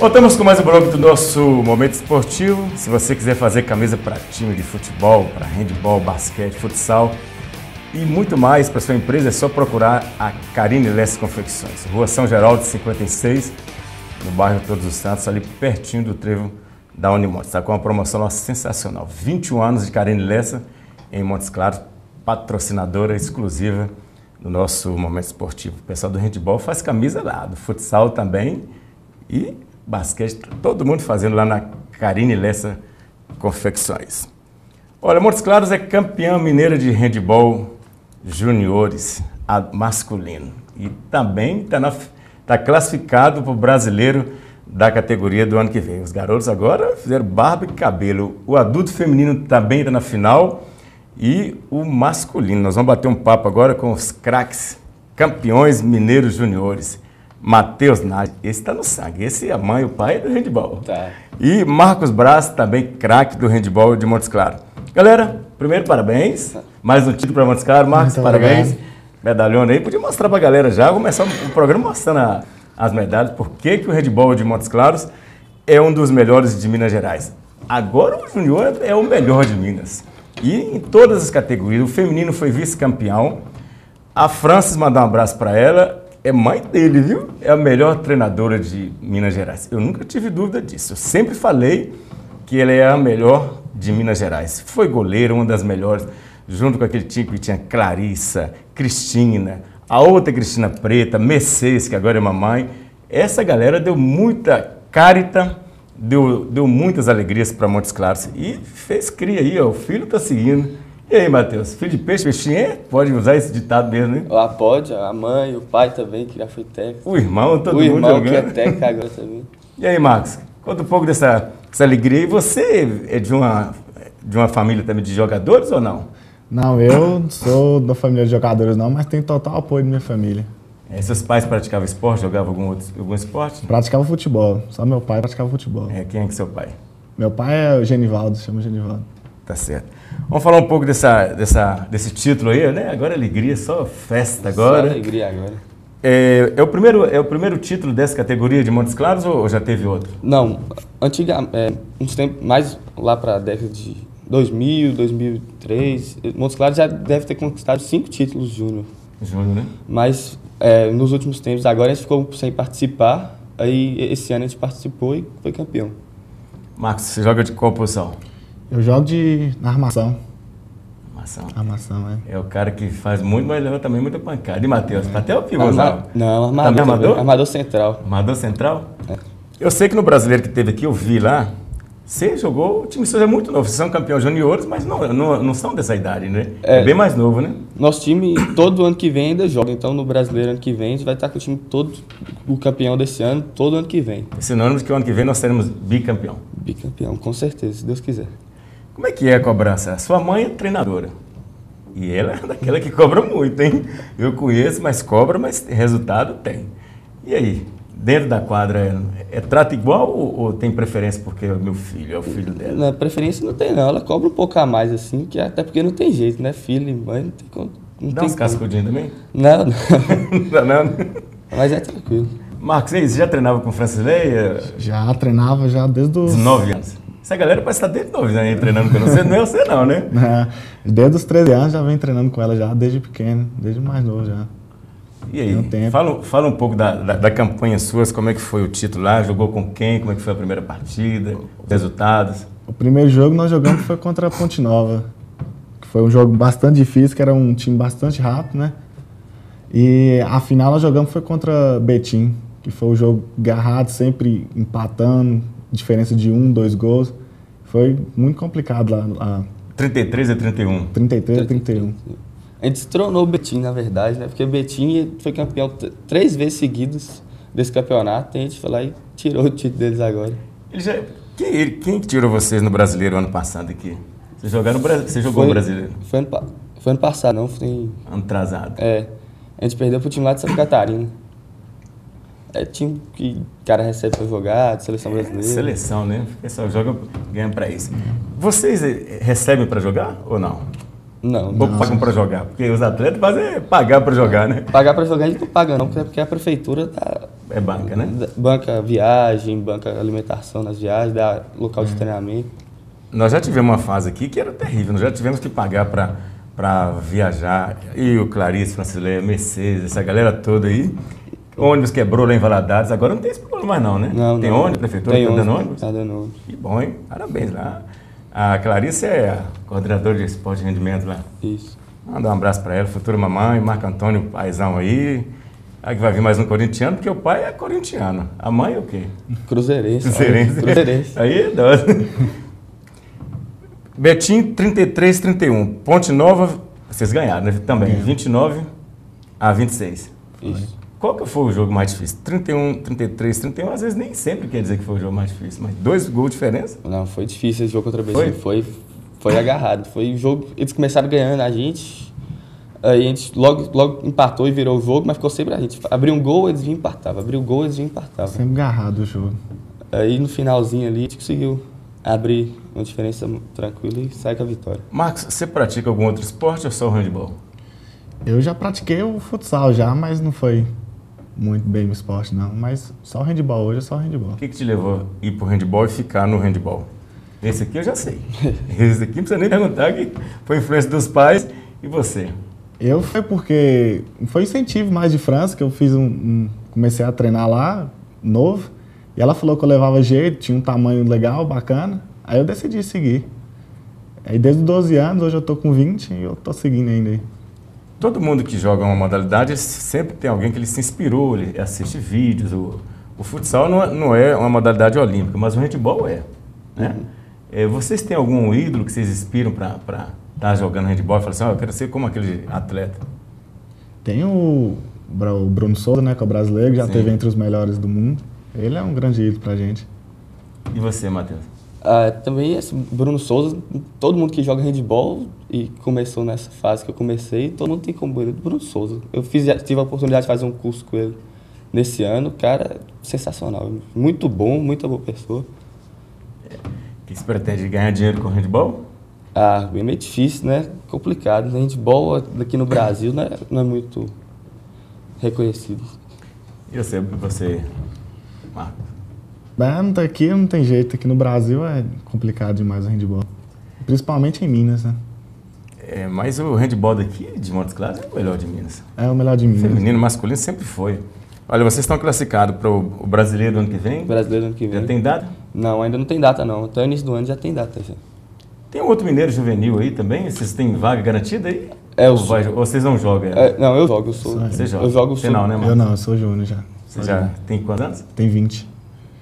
Voltamos com mais um bloco do nosso Momento Esportivo. Se você quiser fazer camisa para time de futebol, para handball, basquete, futsal e muito mais para sua empresa, é só procurar a Carine Leste Confecções. Rua São Geraldo 56, no bairro Todos os Santos, ali pertinho do trevo da Unimontes. Está com uma promoção nossa, sensacional. 21 anos de Carine Lessa em Montes Claros, patrocinadora exclusiva do nosso Momento Esportivo. O pessoal do handball faz camisa lá, do futsal também e basquete, todo mundo fazendo lá na Carine Lessa Confecções. Olha, Montes Claros é campeã mineira de handball juniores masculino e também está tá classificado para o brasileiro da categoria do ano que vem. Os garotos agora fizeram barba e cabelo. O adulto feminino também está na final e o masculino. Nós vamos bater um papo agora com os craques, campeões mineiros juniores. Matheus Nagy, esse está no sangue. Esse é a mãe e o pai do handball. Tá. E Marcos Braz, também craque do handball de Montes Claros. Galera, primeiro parabéns. Mais um título para Montes Claros. Marcos, Muito parabéns. obrigado. Medalhona aí. Podia mostrar para a galera já. Começar o programa mostrando a- as medalhas. Por que, que o handball de Montes Claros é um dos melhores de Minas Gerais? Agora o junior é o melhor de Minas. E em todas as categorias. O feminino foi vice-campeão. A Francis, mandar um abraço para ela, é mãe dele, viu? É a melhor treinadora de Minas Gerais. Eu nunca tive dúvida disso. Eu sempre falei que ela é a melhor de Minas Gerais. Foi goleira, uma das melhores, junto com aquele time que tinha Clarissa, Cristina, a outra Cristina Preta, Mercedes, que agora é mamãe. Essa galera deu muita carita, deu, deu muitas alegrias para Montes Claros e fez cria aí, ó, o filho tá seguindo. E aí, Matheus, filho de peixe, peixinho é? Pode usar esse ditado mesmo, né? Lá pode, a mãe, o pai também, que já foi técnico. O irmão, todo o mundo irmão que é jogando. técnico agora também. E aí, Marcos, conta um pouco dessa, dessa alegria. E você é de uma, de uma família também de jogadores ou não? Não, eu não sou da família de jogadores não, mas tenho total apoio da minha família. É, seus pais praticavam esporte, jogavam algum, outro, algum esporte? Praticava futebol, só meu pai praticava futebol. É, quem é que é seu pai? Meu pai é o Genivaldo, chama Genivaldo. Tá certo. Vamos falar um pouco dessa, dessa, desse título aí, né? Agora é alegria, só festa agora. Só alegria agora. É, é o primeiro, é o primeiro título dessa categoria de Montes Claros ou já teve outro? Não, antiga, é, uns tempos, mais lá para a década de 2000, 2003, Montes Claros já deve ter conquistado cinco títulos júnior. Júnior, né? Mas é, nos últimos tempos, agora a gente ficou sem participar, aí esse ano a gente participou e foi campeão. Marcos, você joga de qual posição? Eu jogo de na armação. Armação. Armação, é. É o cara que faz muito, mas leva também muita pancada. E Matheus, tá até o pivô, não? Arma- Não, armador, Também armador? armador central. Armador central? Eu sei que no brasileiro que teve aqui, eu vi lá, você jogou, o time seu é muito novo. Vocês são campeões juniores, mas não, não, não são dessa idade, né? É. É. bem mais novo, né? Nosso time, todo ano que vem, ainda joga. Então, no brasileiro ano que vem, a gente vai estar com o time todo, o campeão desse ano, todo ano que vem. Sinônimo de que o ano que vem nós seremos bicampeão. Bicampeão, com certeza, se Deus quiser. Como é que é a cobrança? Sua mãe é treinadora. E ela é daquela que cobra muito, hein? Eu conheço, mas cobra, mas resultado tem. E aí? Dentro da quadra, é, é trato igual ou, ou tem preferência porque é o meu filho, é o filho dela? Na preferência não tem, não. Ela cobra um pouco a mais, assim, que até porque não tem jeito, né? Filho e mãe não tem como. Não Dá tem uns cascudinhos também? Não, não. Não dá não? Mas é tranquilo. Marcos, e você já treinava com Francileia? Já treinava já desde os... 19 anos. Essa galera parece estar desde 9 anos aí treinando com você. Não é você não, né? É, desde os 13 anos já venho treinando com ela já, desde pequeno, desde mais novo já. E aí, um fala, fala um pouco da, da, da campanha suas, como é que foi o título lá, jogou com quem, como é que foi a primeira partida, os resultados. O primeiro jogo nós jogamos foi contra a Ponte Nova, que foi um jogo bastante difícil, que era um time bastante rápido, né? E a final nós jogamos foi contra Betim, que foi um jogo garrado, sempre empatando, diferença de um, dois gols. Foi muito complicado lá, lá 33 a 31. 33 a 31. A gente destronou o Betim, na verdade, né? Porque o Betim foi campeão três vezes seguidas desse campeonato. E a gente foi lá e tirou o título deles agora. Ele já, quem, ele- quem que tirou vocês no brasileiro ano passado aqui? Você, jogaram no, Bra- você jogou no brasileiro Foi ano, foi ano passado, não? Foi, ano atrasado. é, a gente perdeu pro time lá de Santa Catarina. É time que o cara recebe pra jogar, de seleção brasileira. Seleção, né? Só joga, ganha pra isso. Vocês eh, recebem pra jogar ou não? Não, Ou não. pagam pra jogar? Porque os atletas fazem é pagar pra jogar, né? Pagar pra jogar a gente não paga não, porque é a prefeitura tá, é banca, né? Banca viagem, banca alimentação nas viagens, dá local de treinamento. Nós já tivemos uma fase aqui que era terrível, nós já tivemos que pagar para para viajar. E o Clarice, Francileia, Mercedes, essa galera toda aí. Ônibus quebrou lá em Valadares, agora não tem esse problema mais não, né? Não, tem não. ônibus, prefeitura Tem tá dando ônibus, ônibus? Tá dando ônibus. Que bom, hein? Parabéns lá. A Clarice é a coordenadora de esporte e rendimento lá. Isso. Mandar um abraço para ela, futura mamãe, Marco Antônio, paizão aí. Aí que vai vir mais um corintiano, porque o pai é corintiano. A mãe é o quê? Cruzeirense. Cruzeirense. Cruzeirense. Aí é dose. Betim 33 31. Ponte Nova, vocês ganharam, né? Também. 29 a 26. Isso. Qual que foi o jogo mais difícil? 31, 33, 31, às vezes nem sempre quer dizer que foi o jogo mais difícil, mas dois gols de diferença? Não, foi difícil esse jogo contra o Foi? Betim. Foi, foi agarrado. Foi o jogo. Eles começaram ganhando a gente. Aí a gente logo, logo empatou e virou o jogo, mas ficou sempre a gente. Abriu um gol, eles vinham e empatavam. Abriu o gol, eles vinham e empatavam. Sempre agarrado o jogo. Aí no finalzinho ali a gente conseguiu abrir uma diferença tranquila e sair com a vitória. Marcos, você pratica algum outro esporte ou só o handball? Eu já pratiquei o futsal já, mas não foi muito bem no esporte não. Mas só o handball hoje é só o handball. O que, que te levou a ir pro handball e ficar no handball? Esse aqui eu já sei. Esse aqui não precisa nem perguntar, que foi influência dos pais e você. Eu foi porque foi incentivo mais de França, que eu fiz um, um- comecei a treinar lá, novo, e ela falou que eu levava jeito, tinha um tamanho legal, bacana. Aí eu decidi seguir. Aí desde os 12 anos, hoje eu tô com 20 e eu tô seguindo ainda aí. Todo mundo que joga uma modalidade, sempre tem alguém que ele se inspirou, ele assiste vídeos. O, o futsal não é, não é uma modalidade olímpica, mas o handball é. Né? É, vocês têm algum ídolo que vocês inspiram para estar jogando handball e falar assim, "Ah, eu quero ser como aquele atleta? Tem o, o Bruno Souza, né, que é o brasileiro, que já Sim. teve entre os melhores do mundo. Ele é um grande ídolo pra gente. E você, Matheus? Ah, também esse Bruno Souza, todo mundo que joga handball e começou nessa fase que eu comecei, todo mundo tem como Bruno Souza. Eu fiz, tive a oportunidade de fazer um curso com ele nesse ano, cara, sensacional. Muito bom, muito boa pessoa. O que você pretende ganhar dinheiro com handball? Ah, bem meio difícil, né? Complicado. Handball aqui no Brasil não é, não é muito reconhecido. E você, você Marcos? Mas não tá aqui não tem jeito, aqui no Brasil é complicado demais o handball. Principalmente em Minas, né? É, mas o handball daqui de Montes Claros é o melhor de Minas. É o melhor de Minas. Feminino, masculino sempre foi. Olha, vocês estão classificados para o brasileiro do ano que vem? Brasileiro ano que vem. Já tem data? Não, ainda não tem data não. Até o início do ano já tem data já. Tem um outro mineiro juvenil aí também? Vocês têm vaga garantida aí? É, eu ou, sou- vai- ou vocês não jogam? É, não, eu jogo, eu sou. Você joga? Eu jogo Você sou- não, né, Eu Marcos? não, eu sou júnior já. Você já tem quantos anos? Tem 20.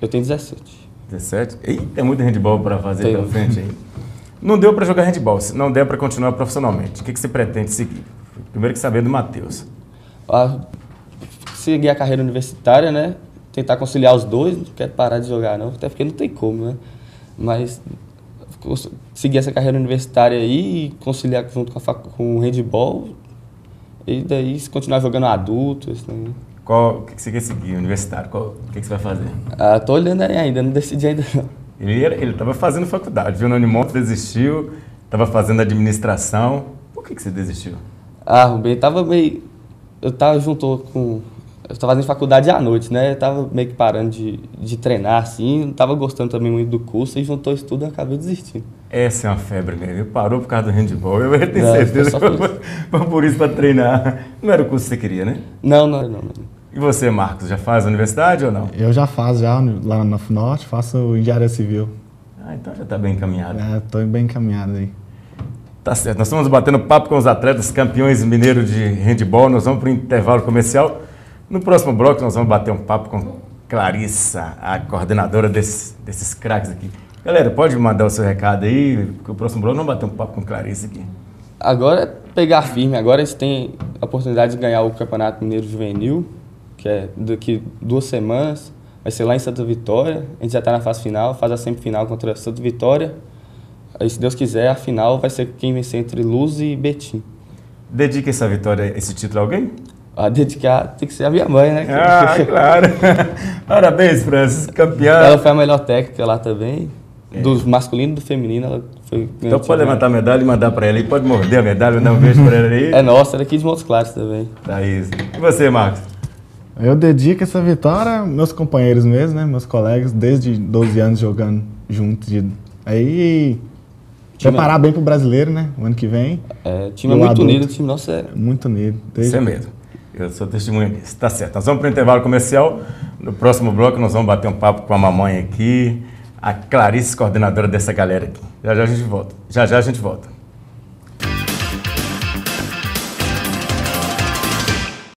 Eu tenho 17. 17? Ih, tem muito handball para fazer Tem. pela frente aí. Não deu para jogar handball, se não der para continuar profissionalmente. O que, que você pretende seguir? Primeiro que saber do Matheus. Ah, seguir a carreira universitária, né? Tentar conciliar os dois, não quero parar de jogar não, até porque não tem como, né? Mas seguir essa carreira universitária aí e conciliar junto com, a com o handball e daí continuar jogando adulto, isso daí. Qual, o que, que você quer seguir? Universitário? Qual, o que, que você vai fazer? Ah, tô olhando aí ainda, não decidi ainda não. Ele era- ele estava fazendo faculdade, viu? No Unimonte desistiu, estava fazendo administração. Por que, que você desistiu? Ah, Rubem, tava meio. Eu tava junto com. Eu tava fazendo faculdade à noite, né? Eu tava meio que parando de, de treinar, assim. Não tava gostando também muito do curso e juntou isso tudo e acabei desistindo. Essa é uma febre mesmo. Parou por causa do handball. Eu tenho Não, certeza que só foi, por foi por isso para treinar. Não era o curso que você queria, né? Não, não, não. não. E você, Marcos, já faz a universidade ou não? Eu já faço já lá na FUNORTE, faço engenharia civil. Ah, então já está bem encaminhado. É, tô bem encaminhado aí. Tá certo. Nós estamos batendo papo com os atletas campeões mineiros de handball. Nós vamos para o intervalo comercial. No próximo bloco, nós vamos bater um papo com Clarissa, a coordenadora desses, desses craques aqui. Galera, pode mandar o seu recado aí, porque o próximo bloco nós vamos bater um papo com Clarissa aqui. Agora é pegar firme. Agora eles têm a oportunidade de ganhar o Campeonato Mineiro Juvenil, que é daqui duas semanas. Vai ser lá em Santa Vitória. A gente já está na fase final, faz a semifinal contra Santa Vitória. Aí, se Deus quiser, a final vai ser quem vencer entre Luz e Betim. Dedica essa vitória, esse título a alguém? A dedicar tem que ser a minha mãe, né? Ah, claro. Parabéns, Francis, campeã. Ela foi a melhor técnica lá também. Dos masculino e do feminino, ela foi. Então pode levantar a medalha e mandar para ela. E pode morder a medalha, dar um beijo para ela aí. É nossa, ela é aqui de Montes Claros também. Tá isso. E você, Marcos? Eu dedico essa vitória aos meus companheiros mesmo, né? Meus colegas, desde 12 anos jogando juntos. De... Aí Time- preparar bem pro brasileiro, né? O ano que vem. É, o time é muito adulto. unido, o time nosso é. Muito unido. Desde... Isso é mesmo. Eu sou testemunha disso. Tá certo. Nós vamos para o intervalo comercial. No próximo bloco, nós vamos bater um papo com a mamãe aqui, a Clarice, coordenadora dessa galera aqui. Já já a gente volta. Já já a gente volta.